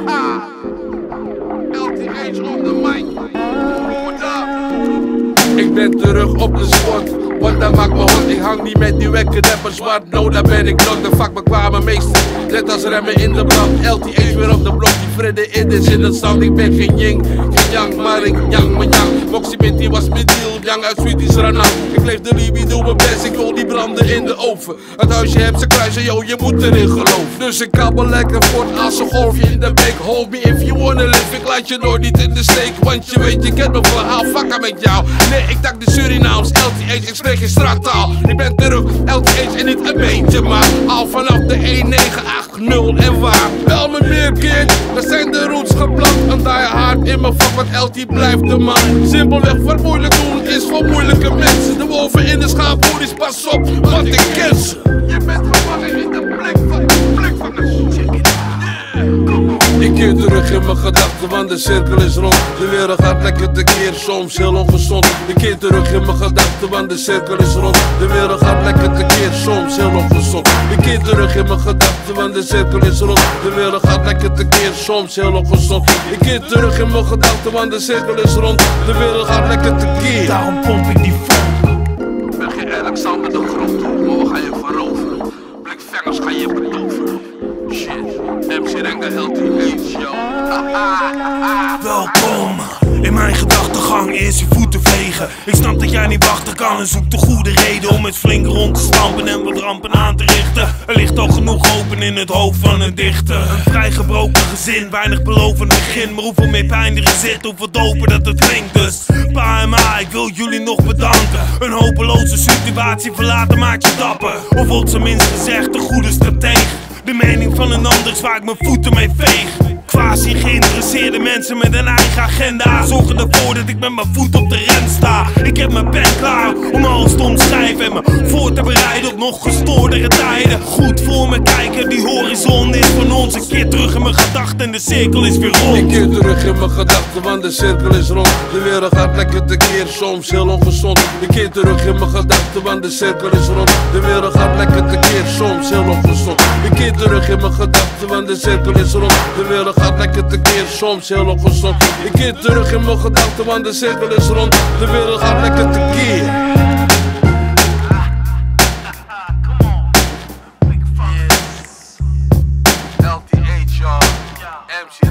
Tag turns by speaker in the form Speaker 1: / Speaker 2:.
Speaker 1: Ik ben terug op de spot. Want dat maakt me hot, ik hang niet met die wekke rappers Zwart, no, daar ben ik nog, de vak bekwamen meester Net als remmen in de brand, LTH weer op de blok. Die vrede in is in het zand, ik ben geen ying, geen yang Maar ik yang, mijn yang, Moxie Mint die was mijn deal. Yang uit Sweeties Ranang, ik leef de Libby, doe mijn best. Ik wil die branden in de oven. Het huisje heb ze kruisen, yo, je moet erin geloven. Dus ik kabbel lekker voort als een golfje in de beek Hold me if you ik laat je nooit niet in de steek Want je weet, je kent mijn verhaal, fuck met jou Nee, ik dacht de Surinaams, LTH, ik spreek geen straattaal. Ik ben terug, LTH en niet een beetje, maar al vanaf de 1980 en waar. Bel me meer, kind, dat zijn de roots geplant. Een die hard in mijn vak, want LT blijft de man. Simpelweg voor moeilijk doen, is voor moeilijke mensen. De wolven in de schaapboer pas op, want ik ken.
Speaker 2: Je bent
Speaker 1: Ik keer terug in mijn gedachten, want de cirkel is rond. De wereld gaat lekker tekeer, soms heel ongezond. Ik keer terug in mijn gedachten, want de cirkel is rond. De wereld gaat lekker tekeer, soms heel ongezond. Ik keer terug in mijn gedachten, want de cirkel is rond. De wereld gaat lekker tekeer, soms heel ongezond. Ik keer terug in mijn gedachten, want de cirkel is rond. De wereld gaat lekker tekeer.
Speaker 3: Daarom pomp ik die.
Speaker 2: Ik ben geen Alexander de Groot, maar we gaan je veroveren. Blikvangers gaan je
Speaker 3: Welkom in mijn gedachtegang, eerst je voeten vegen. Ik snap dat jij niet wachten kan en zoek de goede reden om het flink rond te stampen en wat rampen aan te richten. Er ligt al genoeg open in het hoofd van een dichter. Een vrij gebroken gezin, weinig belovend begin. Maar hoeveel meer pijn er zit, hoeveel doper dat het klinkt. Dus pa en ma, ik wil jullie nog bedanken. Een hopeloze situatie verlaten maakt je dapper. Of wordt zijn minst gezegd, een goede stratege. De mening van een ander waar ik mijn voeten mee veeg. Quasi geïnteresseerde mensen met een eigen agenda zorgen ervoor dat ik met mijn voet op de rem sta. Ik heb mijn pen klaar om alles te omschrijven en me voor te bereiden op nog gestoordere tijden. Goed voor me kijken, die horizon is van ons. Een keer terug in mijn gedachten en de cirkel is weer
Speaker 1: Ik
Speaker 3: rond.
Speaker 1: keer terug in mijn gedachten, want de cirkel is rond. De wereld gaat lekker tekeer, soms heel ongezond. Ik keer terug in mijn gedachten, want de cirkel is rond. De wereld gaat lekker tekeer, soms heel ongezond. Ik keer terug in mijn gedachten, want de cirkel is rond. De wereld gaat lekker tekeer, soms heel ongezond. Ik keer terug in mijn gedachten, want de cirkel is rond. De wereld gaat lekker tekeer. MC